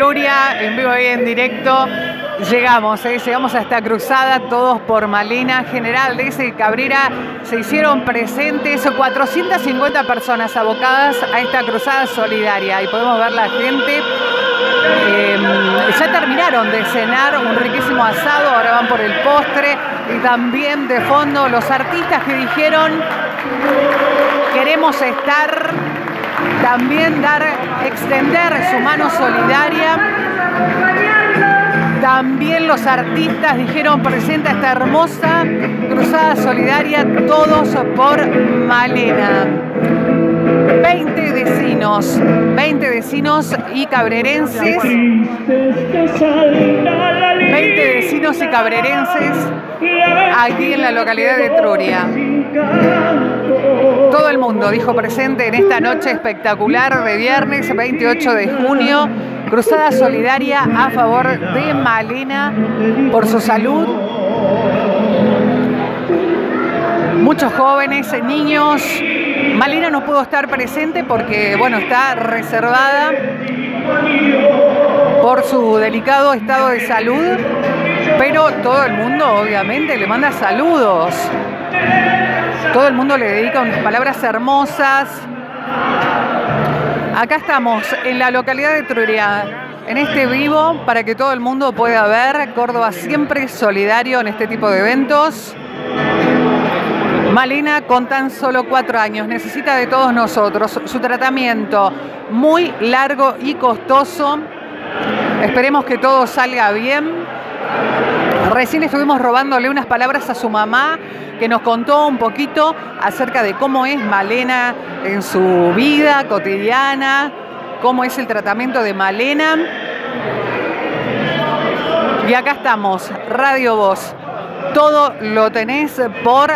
En vivo y en directo. Llegamos, ¿eh? llegamos a esta cruzada, todos por Malena General ese Cabrera. Se hicieron presentes 450 personas abocadas a esta cruzada solidaria. Y podemos ver la gente. Eh, ya terminaron de cenar un riquísimo asado, ahora van por el postre. Y también de fondo los artistas que dijeron queremos estar también dar, extender su mano solidaria. También los artistas dijeron presenta esta hermosa cruzada solidaria, todos por Malena. 20 vecinos, 20 vecinos y cabrerenses. 20 vecinos y cabrerenses aquí en la localidad de Truria. Todo el mundo dijo presente en esta noche espectacular de viernes 28 de junio. Cruzada solidaria a favor de Malena por su salud. Muchos jóvenes, niños. Malena no pudo estar presente porque, bueno, está reservada por su delicado estado de salud, pero todo el mundo obviamente le manda saludos. Todo el mundo le dedica unas palabras hermosas. Acá estamos en la localidad de Truria, en este vivo para que todo el mundo pueda ver. Córdoba siempre solidario en este tipo de eventos. Malena con tan solo cuatro años necesita de todos nosotros. Su tratamiento muy largo y costoso. Esperemos que todo salga bien. Recién estuvimos robándole unas palabras a su mamá que nos contó un poquito acerca de cómo es Malena en su vida cotidiana, cómo es el tratamiento de Malena. Y acá estamos, Radio Voz. Todo lo tenés por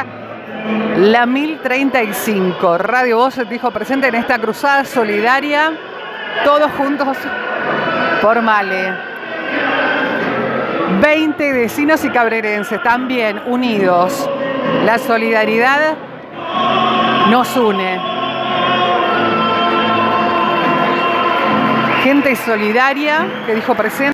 la 1035. Radio Voz dijo presente en esta cruzada solidaria, todos juntos por Male. 20 vecinos y cabrerenses también unidos. La solidaridad nos une. Gente solidaria que dijo presente.